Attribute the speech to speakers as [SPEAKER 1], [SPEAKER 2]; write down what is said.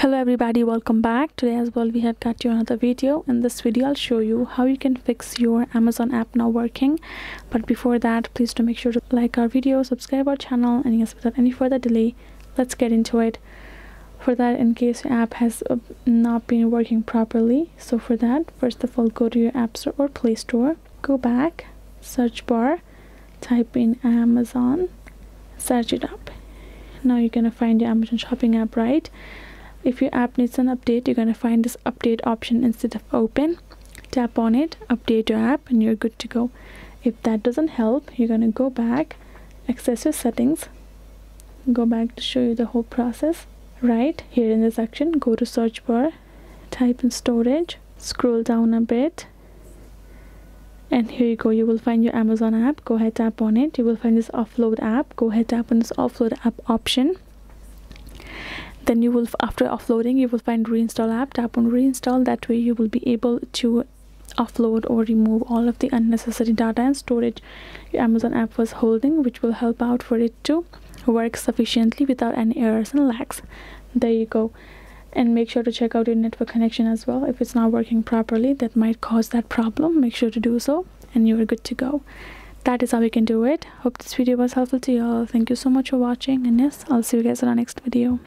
[SPEAKER 1] hello everybody. Welcome back. Today as well we have got you another video. In this video i'll show you how you can fix your amazon app not working. But before that please do make sure to like our video subscribe our channel and yes without any further delay let's get into it. For that in case your app has uh, not been working properly so for that first of all go to your app store or play store. Go back search bar type in amazon search it up. Now you're gonna find your amazon shopping app right if your app needs an update you're going to find this update option instead of open. Tap on it update your app and you're good to go. If that doesn't help you're going to go back access your settings go back to show you the whole process. Right here in the section go to search bar type in storage scroll down a bit and here you go. You will find your amazon app. Go ahead tap on it. You will find this offload app. Go ahead tap on this offload app option then you will after offloading you will find reinstall app. Tap on reinstall. That way you will be able to offload or remove all of the unnecessary data and storage your amazon app was holding which will help out for it to work sufficiently without any errors and lags. There you go. And make sure to check out your network connection as well. If it's not working properly that might cause that problem. Make sure to do so and you're good to go. That is how we can do it. Hope this video was helpful to you all. Thank you so much for watching and yes i'll see you guys in our next video